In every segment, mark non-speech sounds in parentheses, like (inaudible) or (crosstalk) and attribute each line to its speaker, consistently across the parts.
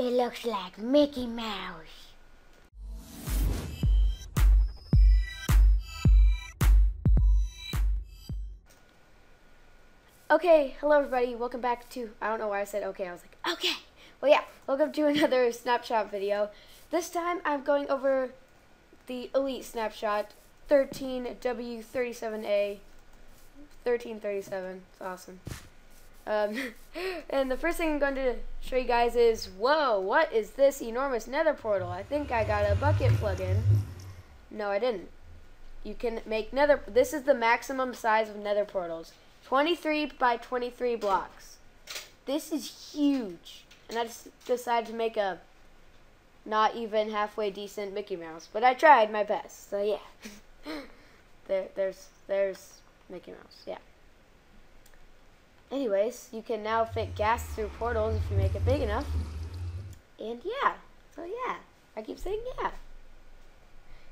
Speaker 1: It looks like Mickey Mouse.
Speaker 2: Okay, hello everybody. Welcome back to. I don't know why I said okay. I was like, okay. Well, yeah. Welcome to (laughs) another snapshot video. This time I'm going over the Elite Snapshot 13W37A. 1337. It's awesome. Um, (laughs) and the first thing I'm going to show you guys is, whoa, what is this enormous nether portal? I think I got a Bukkit plug-in. No, I didn't. You can make nether, this is the maximum size of nether portals. 23 by 23 blocks. This is huge. And I just decided to make a not even halfway decent Mickey Mouse. But I tried my best. So yeah. (laughs) there there's there's Mickey Mouse. Yeah. Anyways, you can now fit gas through portals if you make it big enough. And yeah. So yeah. I keep saying yeah.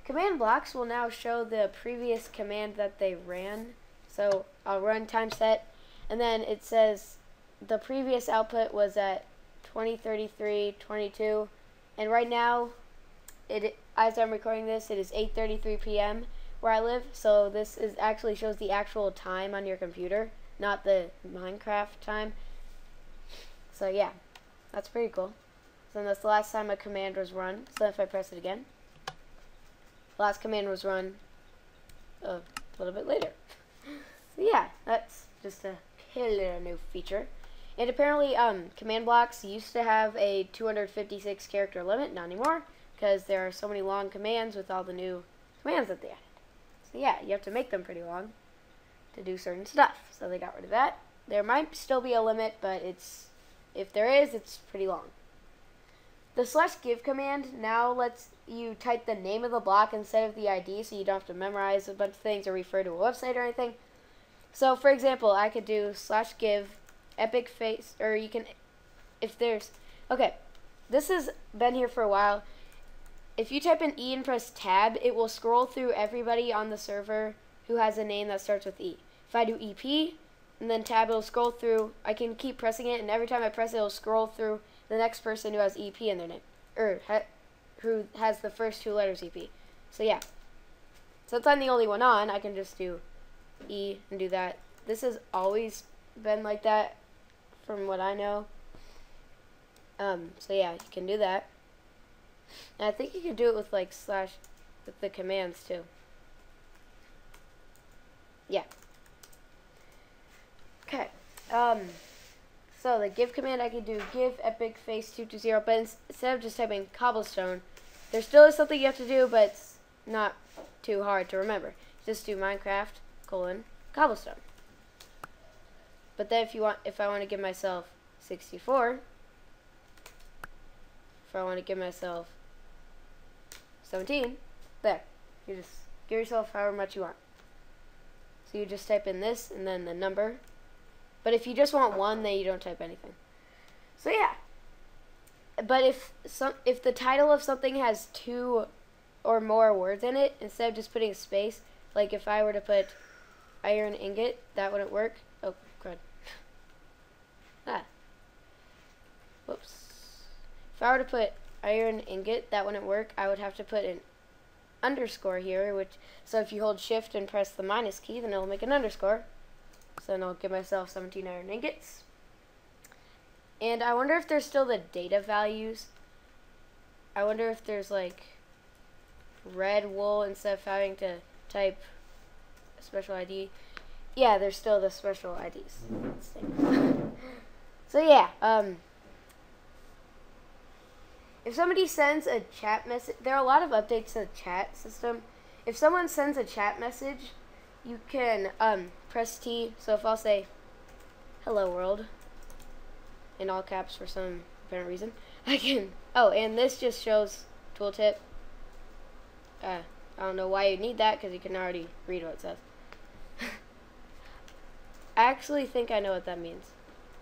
Speaker 2: Command blocks will now show the previous command that they ran. So I'll run time set, and then it says the previous output was at 2033, 22, and right now, it as I'm recording this, it is 8:33 p.m. where I live. So this is actually shows the actual time on your computer, not the Minecraft time. So yeah, that's pretty cool. So that's the last time a command was run. So if I press it again, last command was run a little bit later. (laughs) So yeah, that's just a killer new feature. And apparently, um, command blocks used to have a 256 character limit, not anymore, because there are so many long commands with all the new commands that they added. So yeah, you have to make them pretty long to do certain stuff. So they got rid of that. There might still be a limit, but it's if there is, it's pretty long. The slash give command now lets you type the name of the block instead of the ID, so you don't have to memorize a bunch of things or refer to a website or anything. So, for example, I could do slash give epic face, or you can, if there's, okay, this has been here for a while. If you type in E and press tab, it will scroll through everybody on the server who has a name that starts with E. If I do EP and then tab, it'll scroll through. I can keep pressing it, and every time I press it, it'll scroll through the next person who has EP in their name, or ha who has the first two letters EP. So yeah. Since I'm the only one on, I can just do E and do that. This has always been like that from what I know. Um, so yeah, you can do that. And I think you can do it with like slash with the commands too. Yeah. Um, so the give command I can do give epic face 220, but instead of just typing cobblestone, there still is something you have to do, but it's not too hard to remember. Just do Minecraft colon cobblestone. But then if you want, if I want to give myself 64, if I want to give myself 17, there. You just give yourself however much you want. So you just type in this and then the number. But if you just want one, then you don't type anything. So yeah. But if some if the title of something has two or more words in it, instead of just putting a space, like if I were to put iron ingot, that wouldn't work. Oh, crud. (laughs) ah. Whoops. If I were to put iron ingot, that wouldn't work. I would have to put an underscore here, which, so if you hold shift and press the minus key, then it'll make an underscore. So then I'll give myself 17 iron ingots. And I wonder if there's still the data values. I wonder if there's like red wool instead of having to type special ID. Yeah, there's still the special IDs. (laughs) so yeah, um, if somebody sends a chat message, there are a lot of updates to the chat system. If someone sends a chat message, you can um, press T. So if I'll say, hello world, in all caps for some apparent reason, (laughs) I can, oh, and this just shows tooltip. Uh, I don't know why you need that because you can already read what it says. (laughs) I actually think I know what that means.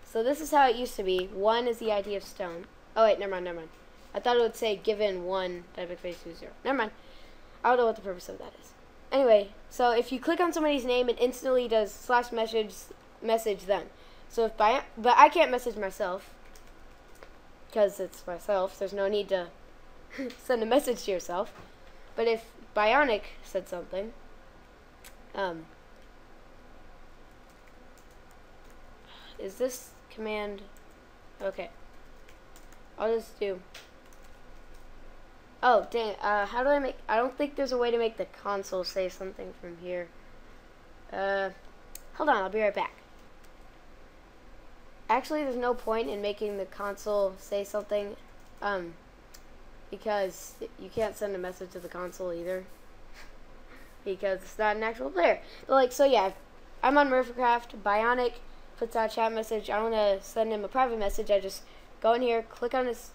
Speaker 2: So this is how it used to be. One is the ID of stone. Oh wait, never mind, never mind. I thought it would say given one type face two zero. Never mind. I don't know what the purpose of that is. Anyway, so if you click on somebody's name, it instantly does slash message message them. So if by but I can't message myself because it's myself. There's no need to (laughs) send a message to yourself. But if Bionic said something, um, is this command, okay, I'll just do, oh, dang, uh, how do I make, I don't think there's a way to make the console say something from here. Uh, hold on, I'll be right back. Actually, there's no point in making the console say something, um, because you can't send a message to the console either, (laughs) because it's not an actual player. But like, so yeah, I'm on MirifiCraft, Bionic puts out a chat message. I want to send him a private message. I just go in here, click on his,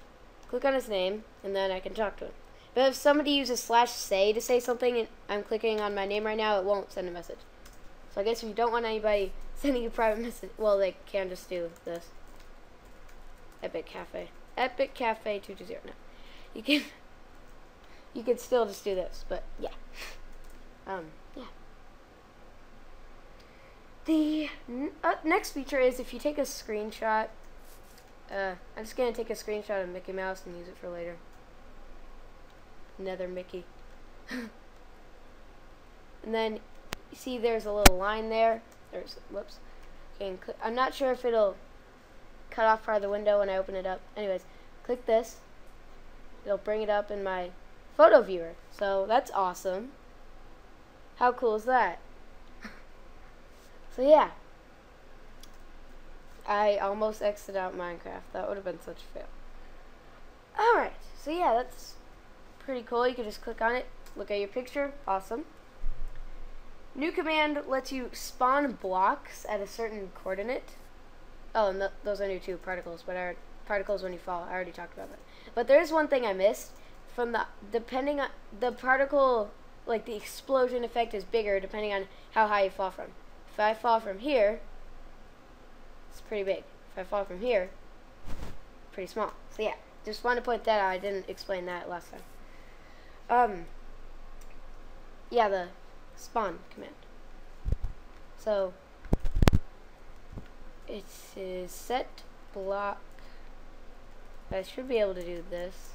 Speaker 2: click on his name, and then I can talk to him. But if somebody uses slash say to say something, and I'm clicking on my name right now, it won't send a message. So I guess if you don't want anybody (laughs) sending you private message, well, they can just do this. Epic Cafe. Epic Cafe 220. No. You can, (laughs) you can still just do this, but yeah. (laughs) Um, yeah. The uh, next feature is if you take a screenshot, uh, I'm just going to take a screenshot of Mickey Mouse and use it for later. Nether Mickey. (laughs) and then you see there's a little line there. There's, whoops. Okay, I'm not sure if it'll cut off part of the window when I open it up. Anyways, click this. It'll bring it up in my photo viewer. So that's awesome. How cool is that? (laughs) so yeah. I almost exited out Minecraft. That would have been such a fail. Alright, so yeah, that's pretty cool. You can just click on it, look at your picture. Awesome. New command lets you spawn blocks at a certain coordinate. Oh, and th those are new too, particles, but are particles when you fall. I already talked about that. But there is one thing I missed. From the depending on the particle, like the explosion effect is bigger depending on how high you fall from. If I fall from here, it's pretty big. If I fall from here, pretty small. So yeah, just wanted to point that out. I didn't explain that last time. Um, yeah, the spawn command. So it is set block. I should be able to do this.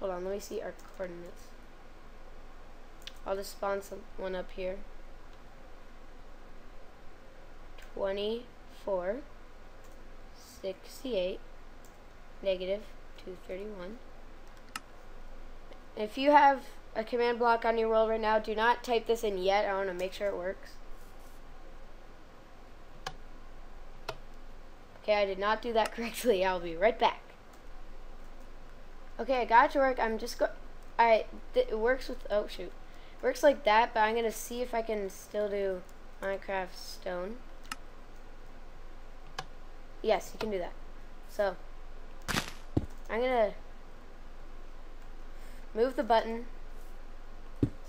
Speaker 2: Hold on, let me see our coordinates. I'll just spawn some one up here. 24, 68, negative 231. If you have a command block on your world right now, do not type this in yet. I want to make sure it works. Okay, I did not do that (laughs) correctly. I'll be right back. Okay, I got to work. I'm just go. I it works with oh shoot, works like that. But I'm gonna see if I can still do Minecraft Stone. Yes, you can do that. So I'm gonna Move the button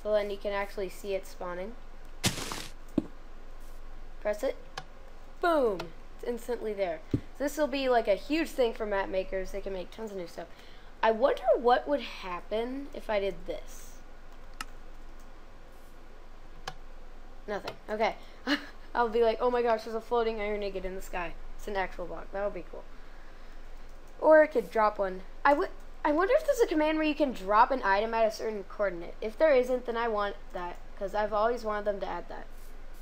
Speaker 2: so then you can actually see it spawning. Press it. Boom! It's instantly there. So this will be like a huge thing for map makers. They can make tons of new stuff. I wonder what would happen if I did this. Nothing. Okay. (laughs) I'll be like, oh my gosh, there's a floating iron ingot in the sky. It's an actual block. That would be cool. Or it could drop one. I would I wonder if there's a command where you can drop an item at a certain coordinate. If there isn't, then I want that, because I've always wanted them to add that.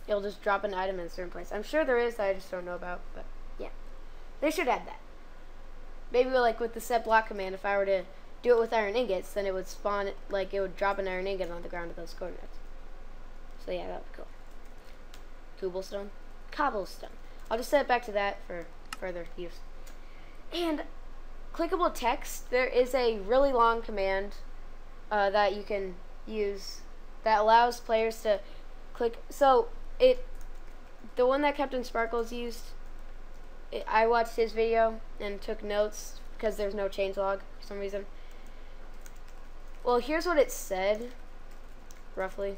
Speaker 2: It'll just drop an item in a certain place. I'm sure there is, I just don't know about, but yeah. They should add that. Maybe like with the set block command, if I were to do it with iron ingots, then it would spawn, like it would drop an iron ingot on the ground at those coordinates. So yeah, that would be cool. Cobblestone? Cobblestone. I'll just set it back to that for further use. And clickable text, there is a really long command uh, that you can use that allows players to click. So it, the one that CaptainSparklez used, it, I watched his video and took notes because there's no changelog for some reason. Well, here's what it said, roughly.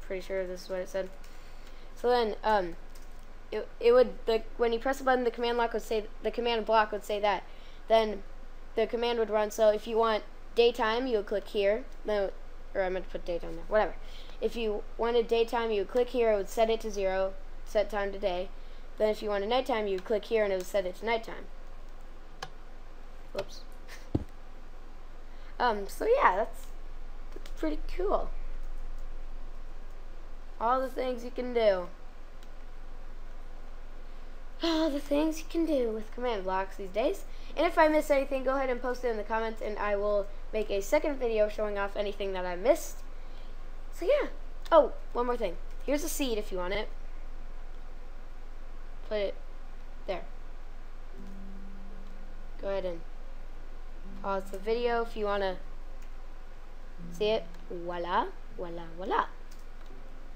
Speaker 2: Pretty sure this is what it said. So then, um, it, it would the when you press the button, the command block would say the command block would say that. Then the command would run. So if you want daytime, you would click here. No, or I'm going to put daytime there. Whatever. If you wanted daytime, you would click here. It would set it to zero, set time to day. Then if you wanted nighttime, you would click here and it would set it to nighttime. Whoops. um, so yeah, that's, that's pretty cool. All the things you can do. All the things you can do with command blocks these days. And if I miss anything, go ahead and post it in the comments and I will make a second video showing off anything that I missed. So yeah. Oh, one more thing. Here's a seed if you want it. Put it there. Go ahead and pause the video if you want to see it. Voila, voila, voila.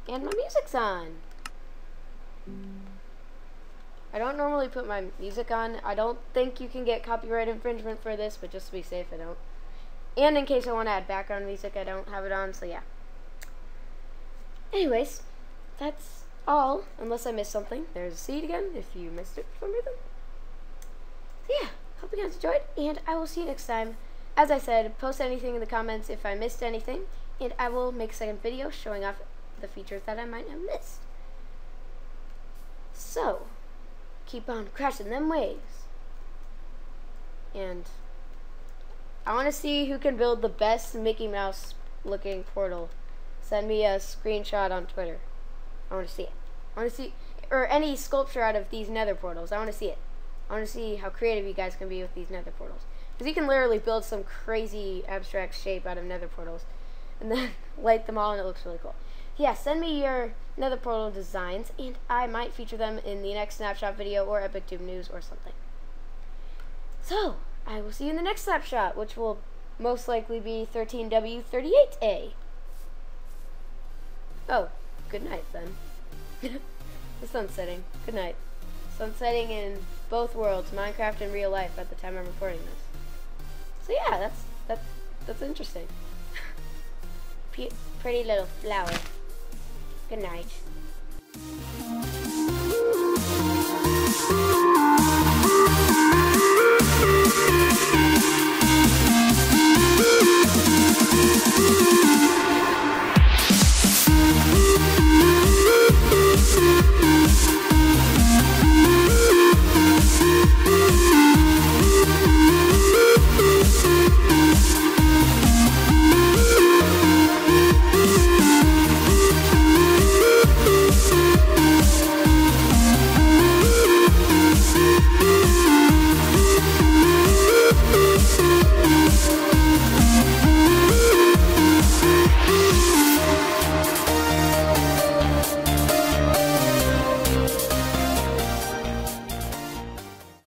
Speaker 2: And my music's on. I don't normally put my music on. I don't think you can get copyright infringement for this, but just to be safe, I don't. And in case I want to add background music, I don't have it on, so yeah. Anyways, that's all, unless I missed something. There's a seed again, if you missed it for some reason. Yeah, hope you guys enjoyed, and I will see you next time. As I said, post anything in the comments if I missed anything, and I will make a second video showing off the features that I might have missed. So, keep on crashing them waves. And I want to see who can build the best Mickey Mouse looking portal. Send me a screenshot on Twitter. I want to see it. I want to see, or any sculpture out of these nether portals. I want to see it. I want to see how creative you guys can be with these nether portals. Because you can literally build some crazy abstract shape out of nether portals. And then (laughs) light them all and it looks really cool. Yeah, send me your nether portal designs and I might feature them in the next snapshot video or Epictube News or something. So, I will see you in the next snapshot, which will most likely be 13W38A. Oh, good night then. (laughs) the sun's setting. Good night. Sun's setting in both worlds, Minecraft and real life at the time I'm recording this. So yeah, that's that's that's interesting. (laughs) Pretty little flower. Good night.